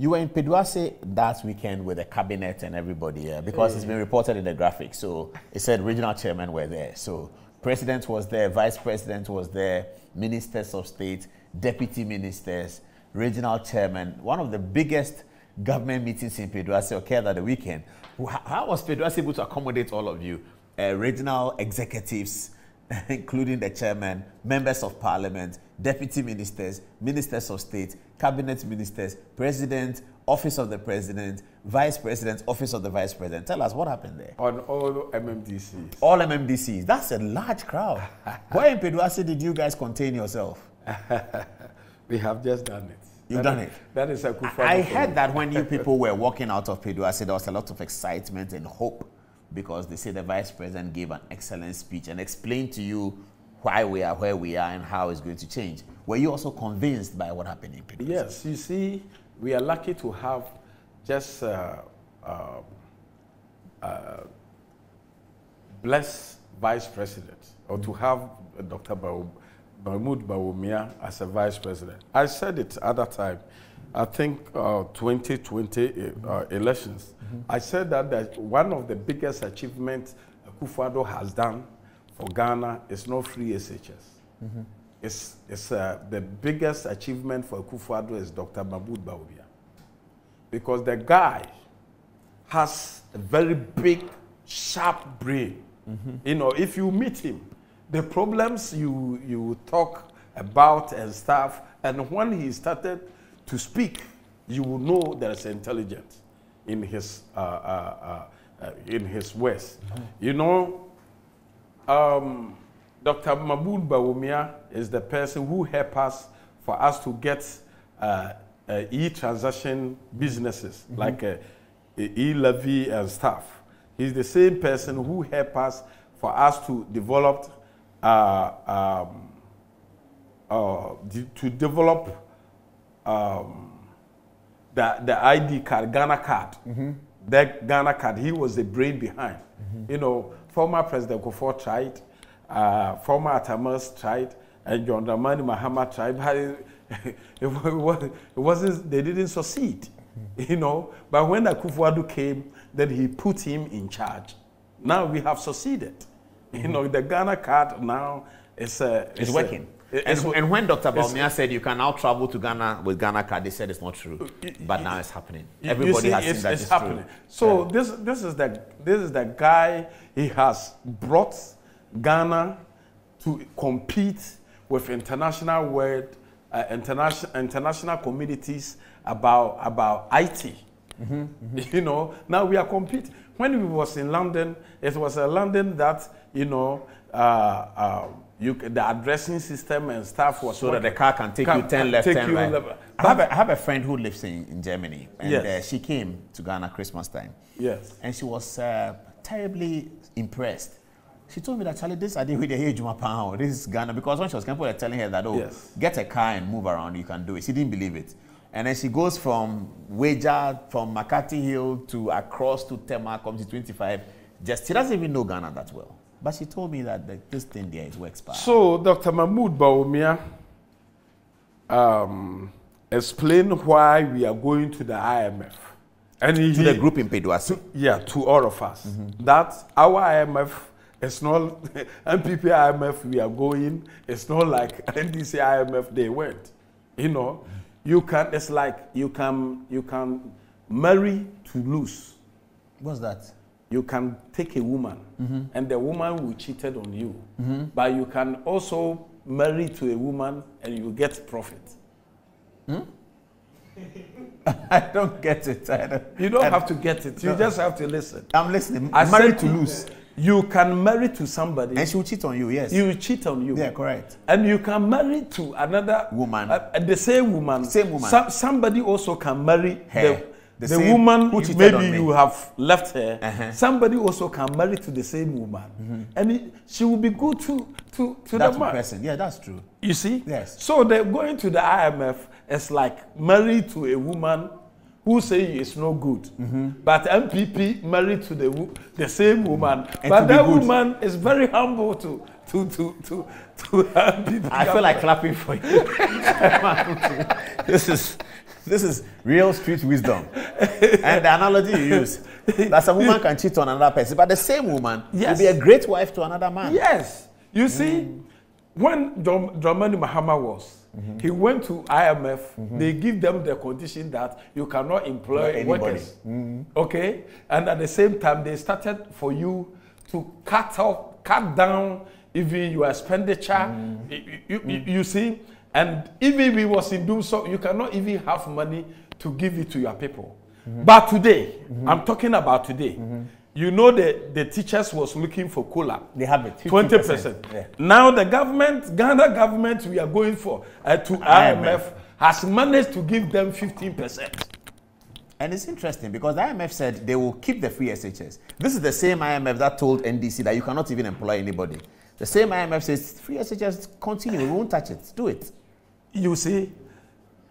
You were in Peduase that weekend with the cabinet and everybody, yeah, because it's been reported in the graphic. So it said regional chairmen were there. So president was there, vice president was there, ministers of state, deputy ministers, regional chairman. One of the biggest government meetings in Peduase occurred at the weekend. How was Peduase able to accommodate all of you? Uh, regional executives, including the chairman, members of parliament, deputy ministers, ministers of state, cabinet ministers, president, office of the president, vice president, office of the vice president. Tell us what happened there. On all MMDCs. All MMDCs. That's a large crowd. Where in Peduase did you guys contain yourself? we have just done it. You've that done is, it. That is a good I heard that when you people were walking out of Peduase, there was a lot of excitement and hope because they say the vice president gave an excellent speech and explained to you why we are where we are and how it's going to change. Were you also convinced by what happened in Peduase? Yes, you see, we are lucky to have just uh, uh, uh, blessed vice president or to have Dr. Mahmoud Bawumia as a vice president. I said it at that time. I think uh, 2020 uh, elections. Mm -hmm. I said that, that one of the biggest achievements Akufo-Addo has done for Ghana is not free SHS. Mm -hmm. It's, it's uh, the biggest achievement for Akufo-Addo is Dr. Mahmoud Bawumia. Because the guy has a very big, sharp brain. Mm -hmm. You know, if you meet him, the problems you, you talk about and stuff, and when he started to speak, you will know there's intelligence in his, uh, uh, uh, in his words. Mm -hmm. You know, um, Dr. Mahmoud Bawumia is the person who helped us for us to get uh, uh, e-transaction businesses mm -hmm. like uh, e-levy and stuff. He's the same person who helped us for us to develop uh, um, uh, to develop um, the, the ID card, Ghana card. Mm -hmm. The Ghana card, he was the brain behind. Mm -hmm. You know, former President Kufuor tried, uh, former Atta Mills tried, and John Dramani Mahama tried, but it, it, wasn't, they didn't succeed, you know. But when Akufo-Addo came, then he put him in charge. Now we have succeeded. You know, the Ghana card now is uh, it's working. A, and, and, when Dr. Bawumia said you can now travel to Ghana with Ghana card, they said it's not true. But now it's happening. Everybody see, has seen that it's, it's happening. True. So yeah. this this is the this is the guy he has brought Ghana to compete with international world, uh, international international communities about about IT. Mm -hmm, mm -hmm. You know, now we are competing. When we was in London, it was a London that you know, uh, uh, you, the addressing system and stuff was so working. that the car can take can, you 10 left, 10 right. Left. I have, a, I have a friend who lives in, in Germany, and yes. uh, she came to Ghana Christmas time. Yes. And she was uh, terribly impressed. She told me that Charlie, this idea with the age pound, this is Ghana, because when she was coming, telling her that, oh, yes. get a car and move around, you can do it. She didn't believe it. And then she goes from Weija, from McCarthy Hill to across to Tema, comes to 25. Just she doesn't even know Ghana that well. But she told me that the, this thing there is works bad. So Dr. Mahmoud Bawumia um, explained why we are going to the IMF. And he, to the group in Peduase. Yeah, to all of us. Mm -hmm. That our IMF is not NPP IMF we are going. It's not like NDC IMF they went. You know, you can. It's like you can you can marry to lose. What's that? you can take a woman mm -hmm. and the woman will cheated on you. Mm -hmm. But you can also marry to a woman and you get profit. Hmm? I don't get it. Don't, you don't have to get it. You no. just have to listen. I'm listening. I married to lose. You can marry to somebody. And she will cheat on you, yes. You will cheat on you. Yeah, correct. And you can marry to another woman. Uh, the same woman. Same woman. So, somebody also can marry her. The, the, the woman maybe you have left her uh -huh. somebody also can marry to the same woman mm -hmm. and it, she will be good to to to that the man person yeah that's true you see yes so they going to the imf is like married to a woman who say is no good mm -hmm. but npp married to the the same woman and but that woman is very humble to to to to to I feel like clapping for you. this is this is real street wisdom. and the analogy you use that a woman can cheat on another person, but the same woman Yes. will be a great wife to another man. Yes. You see, when Dram- Dramani Mahama was, he went to IMF. They give them the condition that you cannot employ workers. Okay, and at the same time, they started for you to cut off, cut down even your expenditure. You, you- you- you see, and even if it was in doing so, you cannot even have money to give it to your people. But today, I'm talking about today. You know that the teachers was looking for cola. They have it. 50%. Twenty percent. Yeah. Now the government, Ghana government, we are going for uh, to IMF, has managed to give them fifteen percent. And it's interesting because the IMF said they will keep the free SHS. This is the same IMF that told NDC that you cannot even employ anybody. The same IMF says free SHS continue, we won't touch it. Do it. You see,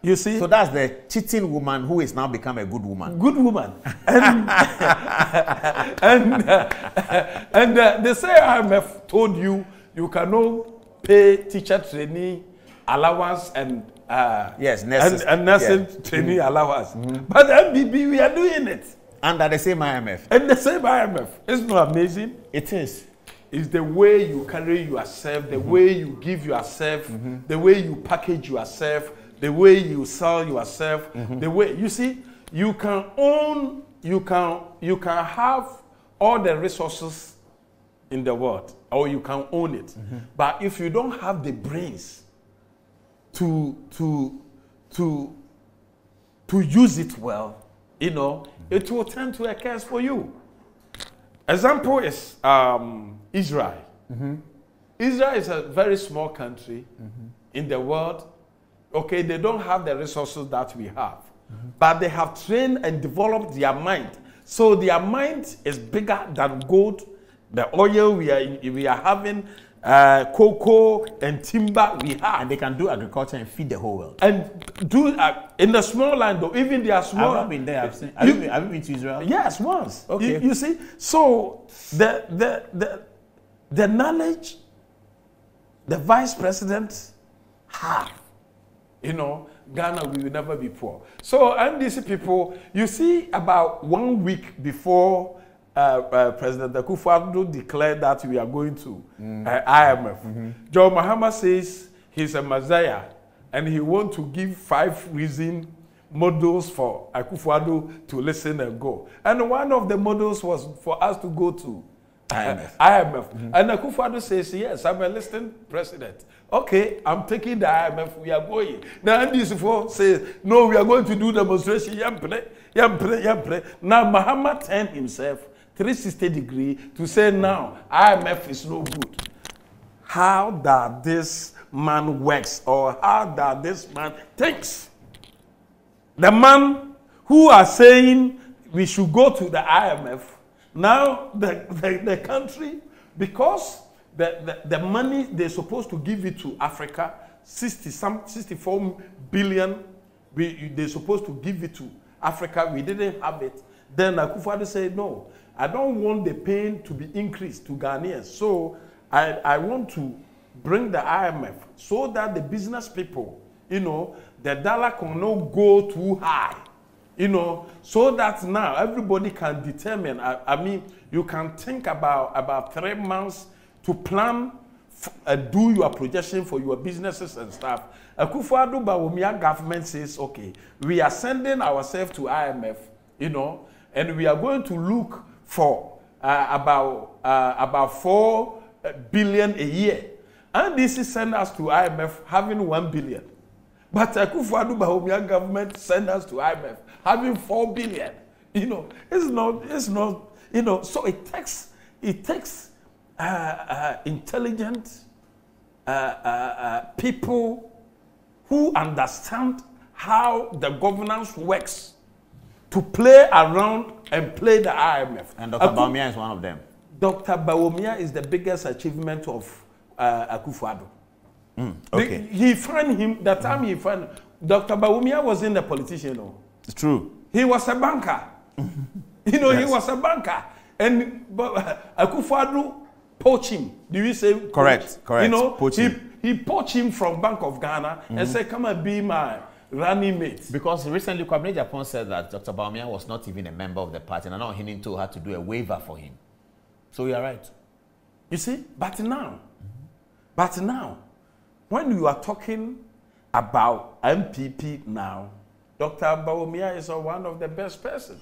you see, So that's the cheating woman who is now become a good woman. good woman, and and uh, and uh, they say IMF told you you cannot pay teacher trainee allowance and. Uh, Yes, nurses. and, and nursing Yeah. trainee allowance. But MBB, we are doing it. Under the same IMF. And the same IMF. It's not amazing. It is. It's the way you carry yourself, the way you give yourself, the way you package yourself, the way you sell yourself, mm-hmm. the way you see, you can own, you can you can have all the resources in the world, or you can own it. Mm-hmm. But if you don't have the brains to to to to use it well, you know, it will turn to a curse for you. Example is um, Israel. Mm-hmm. Israel is a very small country in the world. Okay, they don't have the resources that we have, but they have trained and developed their mind. So their mind is bigger than gold. The oil we are we are having, uh, cocoa and timber we have, And they can do agriculture and feed the whole world. and do uh, in the small land though. Even they are small. I've not been there. I've, seen, have, You- you, been, have you been to Israel? Yes, once. Okay. You, you see, so the the the the knowledge the vice president have, you know, Ghana we will never be poor. So NDC people, you see, about one week before. Uh, uh, President Akufo-Addo declared that we are going to uh, IMF. John Mahama says he's a messiah and he wants to give five reason models for Akufo-Addo to listen and go. And one of the models was for us to go to IMF. IMF. And Akufo-Addo says, yes, I'm a listening president. Okay, I'm taking the IMF, we are going. Now NDC4 says, no, we are going to do demonstration. Yampre, yampre, yampre. Now Mahama turned himself 360 degree to say now IMF is no good. How that this man works or how that this man thinks. The man who are saying we should go to the IMF, now the, the, the country, because the, the, the money they're supposed to give it to Africa, 60 some 64 billion, we, they're supposed to give it to Africa, we didn't have it. Then Akufo-Addo said, no, I don't want the pain to be increased to Ghanaians. So I, I want to bring the IMF so that the business people, you know, the dollar cannot go too high, you know, so that now everybody can determine. I, I mean, you can think about about three months to plan, uh, do your projection for your businesses and stuff. Akufo-Addo Bawumia government says, okay, we are sending ourselves to IMF, you know, and we are going to look for uh, about uh, about four uh, billion a year. And this is send us to IMF having one billion. But Akufo-Addo Bawumia government send us to IMF having four billion. You know, it's not, it's not, you know, so it takes, it takes uh, uh, intelligent uh, uh, uh, people who understand how the governance works to play around and play the IMF. And Dr. Aku- Baumia is one of them. Dr. Bawumia is the biggest achievement of uh, Akufo-Addo. Mm, okay. He found him, the time he found Dr. Bawumia wasn't a politician. No. It's true. He was a banker. you know, yes. he was a banker. And uh, Akufo-Addo poached him. Do you say? Correct, poach? correct. You know, poach he, he poached him from Bank of Ghana mm -hmm. and mm-hmm. said, come and be my running mate. Because recently, Kwame Japan said that Dr. Bawumia was not even a member of the party, and now Hininto had to do a waiver for him. So you are right. You see, but now, mm -hmm. but now, when you are talking about NPP now, Dr. Bawumia is one of the best persons.